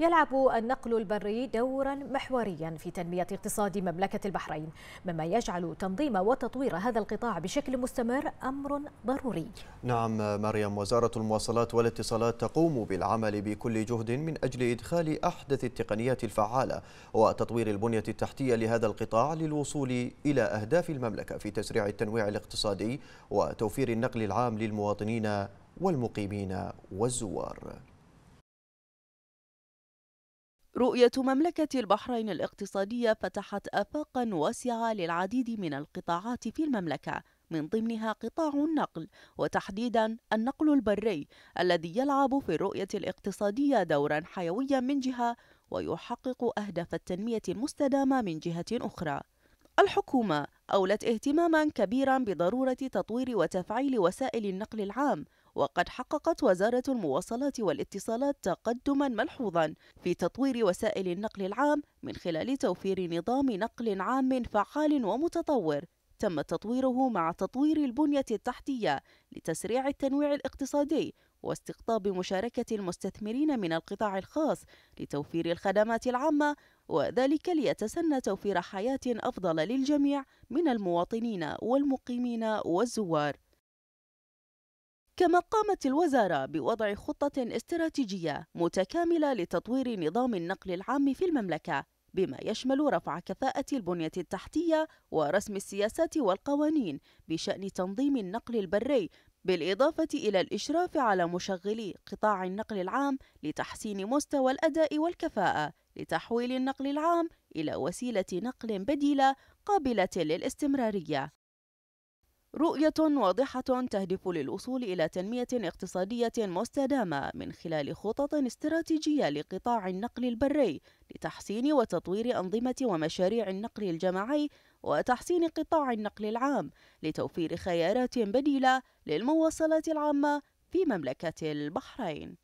يلعب النقل البري دورا محوريا في تنمية اقتصاد مملكة البحرين مما يجعل تنظيم وتطوير هذا القطاع بشكل مستمر أمر ضروري. نعم مريم وزارة المواصلات والاتصالات تقوم بالعمل بكل جهد من أجل إدخال أحدث التقنيات الفعالة وتطوير البنية التحتية لهذا القطاع للوصول إلى أهداف المملكة في تسريع التنويع الاقتصادي وتوفير النقل العام للمواطنين والمقيمين والزوار. رؤية مملكة البحرين الاقتصادية فتحت آفاقا واسعة للعديد من القطاعات في المملكة من ضمنها قطاع النقل وتحديدا النقل البري الذي يلعب في الرؤية الاقتصادية دورا حيويا من جهة ويحقق أهداف التنمية المستدامة من جهة أخرى. الحكومة أولت اهتماما كبيرا بضرورة تطوير وتفعيل وسائل النقل العام وقد حققت وزارة المواصلات والاتصالات تقدما ملحوظا في تطوير وسائل النقل العام من خلال توفير نظام نقل عام فعال ومتطور. تم تطويره مع تطوير البنية التحتية لتسريع التنويع الاقتصادي واستقطاب مشاركة المستثمرين من القطاع الخاص لتوفير الخدمات العامة وذلك ليتسنى توفير حياة أفضل للجميع من المواطنين والمقيمين والزوار. كما قامت الوزارة بوضع خطة استراتيجية متكاملة لتطوير نظام النقل العام في المملكة بما يشمل رفع كفاءة البنية التحتية ورسم السياسات والقوانين بشأن تنظيم النقل البري بالإضافة إلى الإشراف على مشغلي قطاع النقل العام لتحسين مستوى الأداء والكفاءة لتحويل النقل العام إلى وسيلة نقل بديلة قابلة للاستمرارية. رؤية واضحة تهدف للوصول إلى تنمية اقتصادية مستدامة من خلال خطط استراتيجية لقطاع النقل البري لتحسين وتطوير أنظمة ومشاريع النقل الجماعي وتحسين قطاع النقل العام لتوفير خيارات بديلة للمواصلات العامة في مملكة البحرين.